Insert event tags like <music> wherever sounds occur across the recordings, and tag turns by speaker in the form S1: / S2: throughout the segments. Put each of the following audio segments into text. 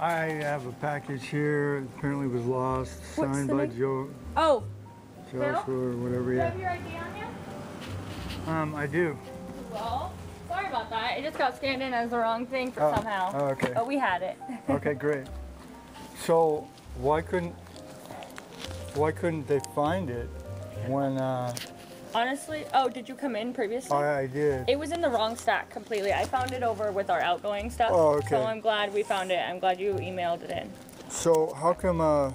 S1: I have a package here. Apparently was lost.
S2: What's
S1: signed by? Joe
S2: Oh,
S1: Joshua or whatever.
S2: do you have your ID on you?
S1: Um, I do.
S2: Well, sorry about that. It just got scanned in as the wrong thing for
S1: Oh,
S2: somehow.
S1: oh, okay.
S2: But we had it.
S1: Okay, great. So why couldn't why couldn't they find it when uh,
S2: Honestly, oh, did you come in previously?
S1: I, I did?
S2: It was in the wrong stack completely. I found it over with our outgoing stuff.
S1: Oh, okay.
S2: So I'm glad we found it. I'm glad you emailed it in.
S1: So how come uh,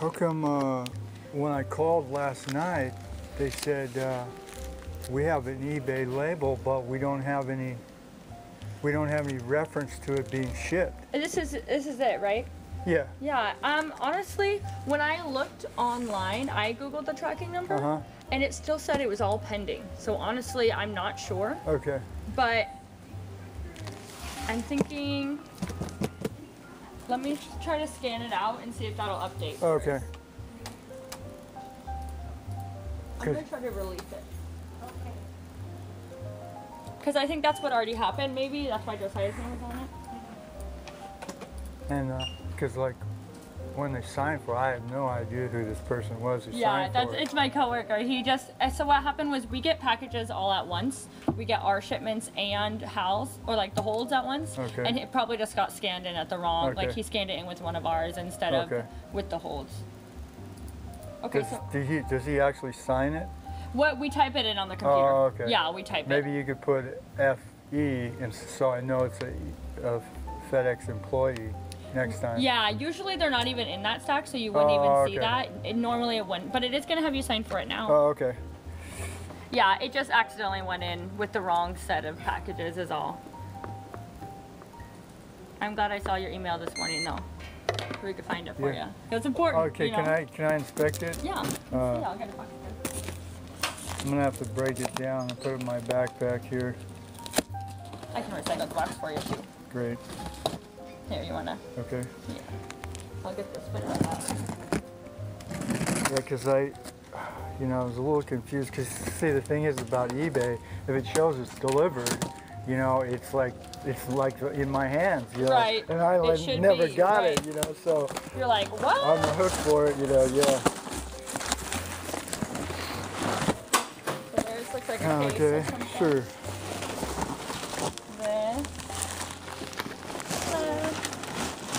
S1: how come uh, when I called last night they said uh, we have an eBay label but we don't have any we don't have any reference to it being shipped.
S2: This is this is it, right?
S1: Yeah.
S2: Yeah. Um. Honestly, when I looked online, I googled the tracking number,
S1: Uh huh.
S2: and it still said it was all pending. So honestly, I'm not sure,
S1: Okay.
S2: but I'm thinking. Let me try to scan it out and see if that'll update.
S1: Okay.
S2: I'm gonna try to release it. Okay. Because I think that's what already happened. Maybe that's why Josiah's name was on it.
S1: And because like when they signed for, I had no idea who this person was who
S2: Yeah,
S1: signed
S2: that's
S1: for
S2: it's my coworker. He just uh, so what happened was we get packages all at once. We get our shipments and Hal's or like the holds at once.
S1: Okay.
S2: And it probably just got scanned in at the wrong.
S1: Okay.
S2: Like he scanned it in with one of ours instead of with the holds. Okay,
S1: Does,
S2: so
S1: did he, does he actually sign it?
S2: what we type it in on the computer.
S1: Oh, okay.
S2: Yeah, we type
S1: Maybe
S2: it.
S1: Maybe you could put FE, and so I know it's a, a FedEx employee next time.
S2: Yeah, usually they're not even in that stack, so you wouldn't
S1: Oh,
S2: even see
S1: okay.
S2: that. It, normally it wouldn't, but it is gonna have you sign for it now.
S1: Oh, okay.
S2: Yeah, it just accidentally went in with the wrong set of packages is all. I'm glad I saw your email this morning though. We could find it for
S1: Yeah.
S2: you. It was important.
S1: Okay,
S2: you
S1: can? I can I inspect it?
S2: Yeah.
S1: Uh,
S2: yeah, I'll get it back here.
S1: I'm gonna have to break it down and put it in my backpack here.
S2: I can recycle the box for you too.
S1: Great.
S2: Here, you wanna?
S1: Okay.
S2: Yeah. I'll get this spinner out.
S1: Yeah, because I, you know, I was a little confused. Because see, the thing is about eBay, if it shows it's delivered, you know, it's like it's like in my hands, you know.
S2: Right.
S1: And I like, never
S2: be,
S1: got
S2: right.
S1: it, you know. So
S2: You're like, what?
S1: on the hook for it, you know. Yeah.
S2: so there's looks like a
S1: Oh, okay. Sure.
S2: This. Uh,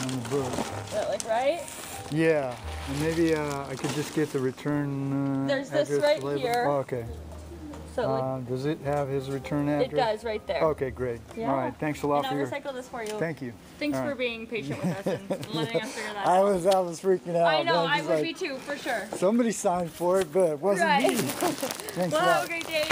S1: On the book.
S2: that look right?
S1: Yeah. And maybe uh, I could just get the return. Uh,
S2: There's this right
S1: label.
S2: here.
S1: Oh, okay.
S2: So like,
S1: Um, does it have his return address?
S2: it does right there.
S1: Okay, great.
S2: Yeah.
S1: All right. Thanks a lot
S2: and
S1: for
S2: I'll
S1: your.
S2: recycle this for you.
S1: Thank you.
S2: Thanks
S1: All
S2: for being patient with us and <laughs> letting us figure that out.
S1: I was I was freaking out.
S2: I know,
S1: man,
S2: I would
S1: like,
S2: be too, for sure.
S1: Somebody signed for it, but it wasn't
S2: Right.
S1: me. <laughs> Thanks
S2: Well,
S1: a lot.
S2: have a great day.